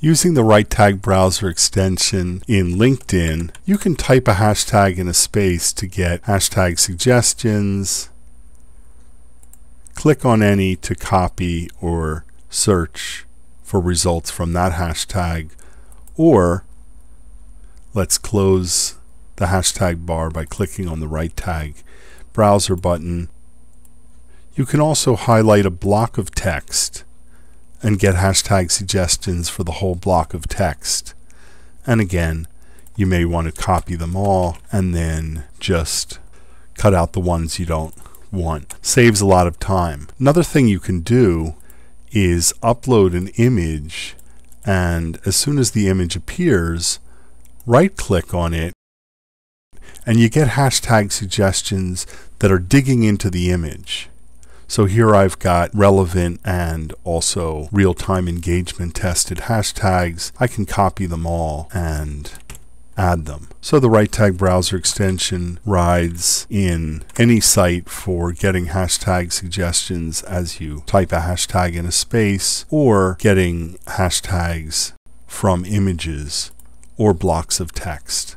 Using the RiteTag browser extension in LinkedIn, you can type a hashtag in a space to get hashtag suggestions. Click on any to copy or search for results from that hashtag. Or let's close the hashtag bar by clicking on the RiteTag browser button. You can also highlight a block of text and get hashtag suggestions for the whole block of text. And again, you may want to copy them all and then just cut out the ones you don't want. Saves a lot of time. Another thing you can do is upload an image and as soon as the image appears, right click on it and you get hashtag suggestions that are digging into the image. So here I've got relevant and also real-time engagement tested hashtags. I can copy them all and add them. So the RiteTag browser extension rides in any site for getting hashtag suggestions as you type a hashtag in a space or getting hashtags from images or blocks of text.